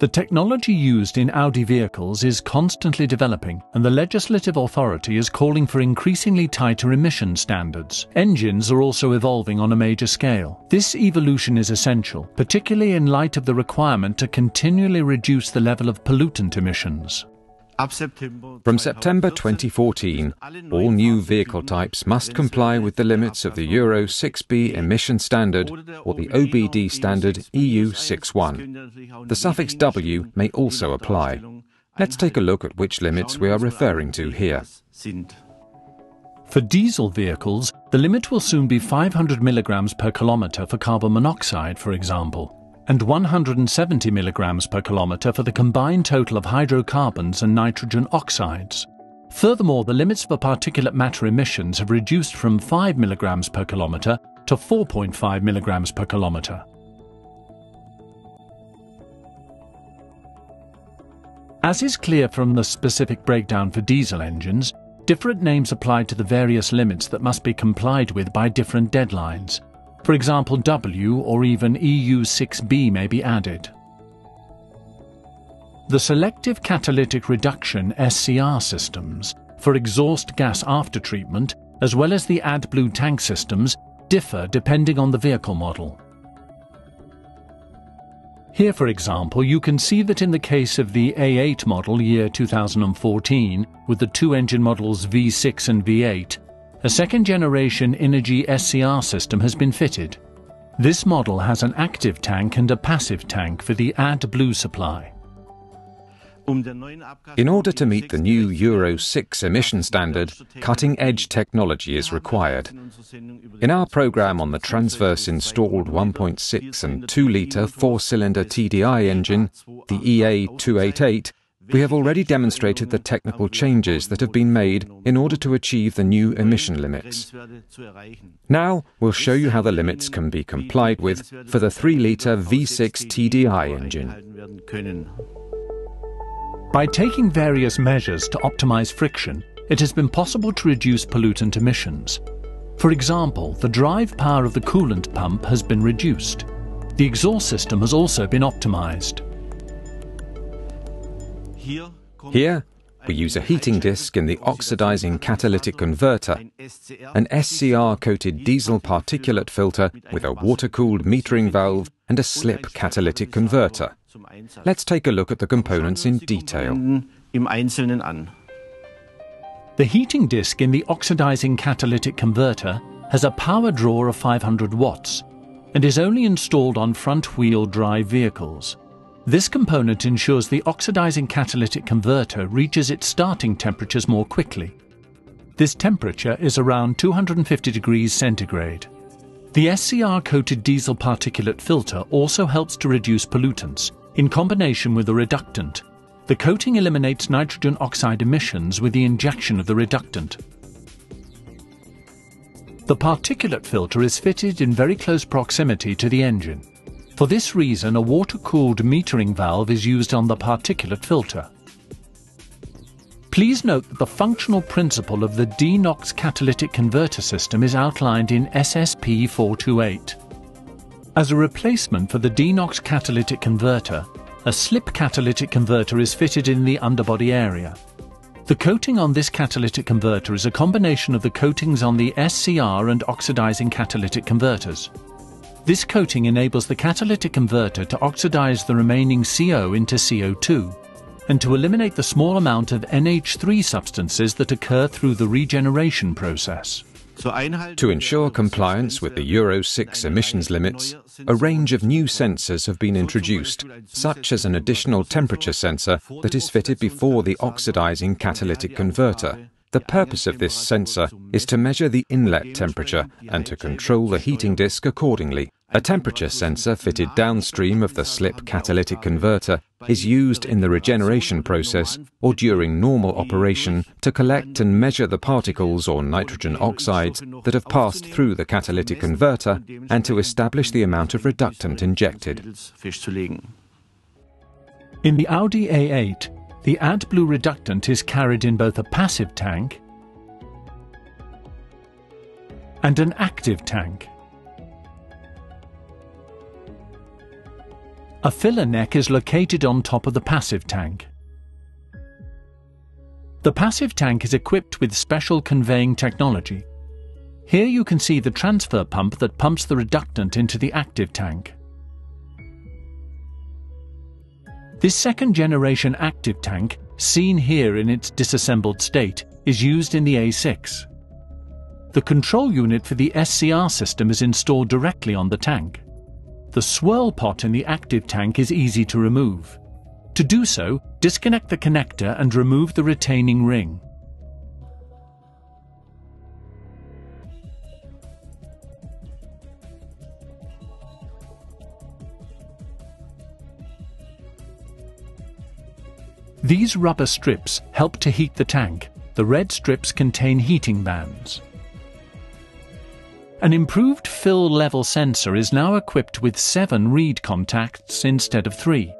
The technology used in Audi vehicles is constantly developing, and the legislative authority is calling for increasingly tighter emission standards. Engines are also evolving on a major scale. This evolution is essential, particularly in light of the requirement to continually reduce the level of pollutant emissions. From September 2014, all new vehicle types must comply with the limits of the Euro 6b emission standard or the OBD standard EU 61. The suffix W may also apply. Let's take a look at which limits we are referring to here. For diesel vehicles, the limit will soon be 500 milligrams per kilometre for carbon monoxide, for example and 170 milligrams per kilometre for the combined total of hydrocarbons and nitrogen oxides. Furthermore, the limits for particulate matter emissions have reduced from 5 milligrams per kilometre to 4.5 milligrams per kilometre. As is clear from the specific breakdown for diesel engines, different names apply to the various limits that must be complied with by different deadlines. For example, W or even EU6B may be added. The selective catalytic reduction SCR systems for exhaust gas aftertreatment, as well as the AdBlue tank systems, differ depending on the vehicle model. Here, for example, you can see that in the case of the A8 model year 2014, with the two engine models V6 and V8, a second generation Energy SCR system has been fitted. This model has an active tank and a passive tank for the AdBlue supply. In order to meet the new Euro 6 emission standard, cutting-edge technology is required. In our programme on the transverse installed 1.6 and 2-litre four-cylinder TDI engine, the EA288, we have already demonstrated the technical changes that have been made in order to achieve the new emission limits. Now we'll show you how the limits can be complied with for the 3-litre V6 TDI engine. By taking various measures to optimize friction, it has been possible to reduce pollutant emissions. For example, the drive power of the coolant pump has been reduced. The exhaust system has also been optimized. Here, we use a heating disc in the oxidizing catalytic converter, an SCR-coated diesel particulate filter with a water-cooled metering valve and a slip catalytic converter. Let's take a look at the components in detail. The heating disc in the oxidizing catalytic converter has a power draw of 500 watts and is only installed on front-wheel drive vehicles. This component ensures the oxidizing catalytic converter reaches its starting temperatures more quickly. This temperature is around 250 degrees centigrade. The SCR-coated diesel particulate filter also helps to reduce pollutants, in combination with a reductant. The coating eliminates nitrogen oxide emissions with the injection of the reductant. The particulate filter is fitted in very close proximity to the engine. For this reason, a water-cooled metering valve is used on the particulate filter. Please note that the functional principle of the DeNOx catalytic converter system is outlined in SSP 428. As a replacement for the DeNOx catalytic converter, a slip catalytic converter is fitted in the underbody area. The coating on this catalytic converter is a combination of the coatings on the SCR and oxidizing catalytic converters. This coating enables the catalytic converter to oxidize the remaining CO into CO2 and to eliminate the small amount of NH3 substances that occur through the regeneration process. To ensure compliance with the Euro 6 emissions limits, a range of new sensors have been introduced, such as an additional temperature sensor that is fitted before the oxidizing catalytic converter. The purpose of this sensor is to measure the inlet temperature and to control the heating disk accordingly. A temperature sensor fitted downstream of the slip catalytic converter is used in the regeneration process or during normal operation to collect and measure the particles or nitrogen oxides that have passed through the catalytic converter and to establish the amount of reductant injected. In the Audi A8, the AdBlue reductant is carried in both a passive tank and an active tank. A filler neck is located on top of the passive tank. The passive tank is equipped with special conveying technology. Here you can see the transfer pump that pumps the reductant into the active tank. This second generation active tank, seen here in its disassembled state, is used in the A6. The control unit for the SCR system is installed directly on the tank. The swirl pot in the active tank is easy to remove. To do so, disconnect the connector and remove the retaining ring. These rubber strips help to heat the tank. The red strips contain heating bands. An improved fill level sensor is now equipped with seven reed contacts instead of three.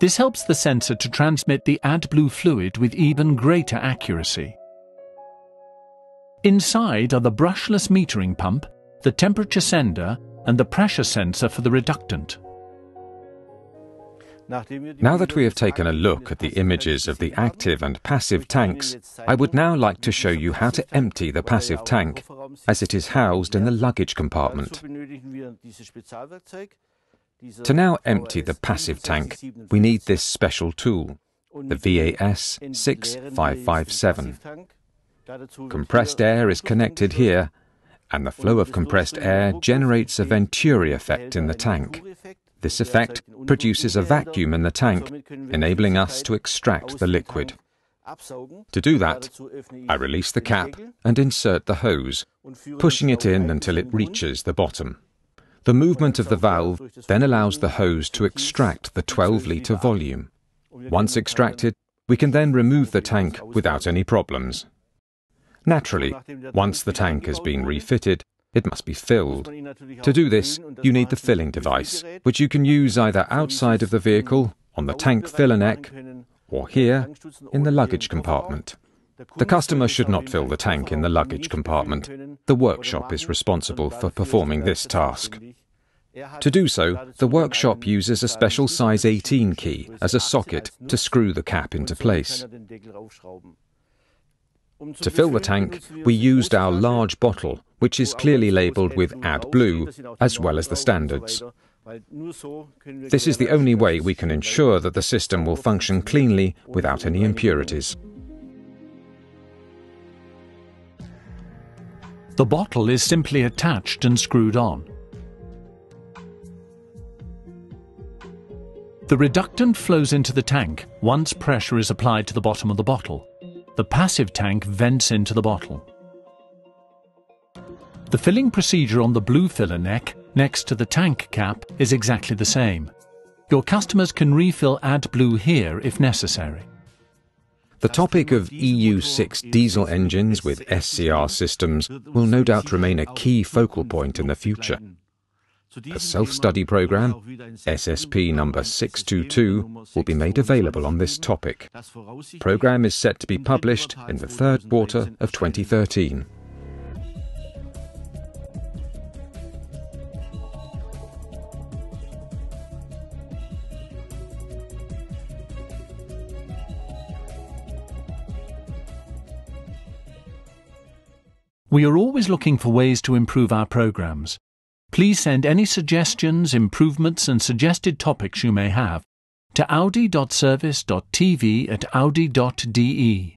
This helps the sensor to transmit the AdBlue fluid with even greater accuracy. Inside are the brushless metering pump, the temperature sender, and the pressure sensor for the reductant. Now that we have taken a look at the images of the active and passive tanks, I would now like to show you how to empty the passive tank, as it is housed in the luggage compartment. To now empty the passive tank, we need this special tool, the VAS 6557. Compressed air is connected here, and the flow of compressed air generates a Venturi effect in the tank. This effect produces a vacuum in the tank, enabling us to extract the liquid. To do that, I release the cap and insert the hose, pushing it in until it reaches the bottom. The movement of the valve then allows the hose to extract the 12 litre volume. Once extracted, we can then remove the tank without any problems. Naturally, once the tank has been refitted, it must be filled. To do this, you need the filling device, which you can use either outside of the vehicle, on the tank filler neck, or here, in the luggage compartment. The customer should not fill the tank in the luggage compartment. The workshop is responsible for performing this task. To do so, the workshop uses a special size 18 key as a socket to screw the cap into place. To fill the tank, we used our large bottle, which is clearly labelled with AdBlue, as well as the standards. This is the only way we can ensure that the system will function cleanly without any impurities. The bottle is simply attached and screwed on. The reductant flows into the tank once pressure is applied to the bottom of the bottle. The passive tank vents into the bottle. The filling procedure on the blue filler neck, next to the tank cap, is exactly the same. Your customers can refill AdBlue here if necessary. The topic of EU6 diesel engines with SCR systems will no doubt remain a key focal point in the future. A self-study program, SSP number 622, will be made available on this topic. Program is set to be published in the third quarter of 2013. We are always looking for ways to improve our programs. Please send any suggestions, improvements, and suggested topics you may have to audi.service.tv at audi.de.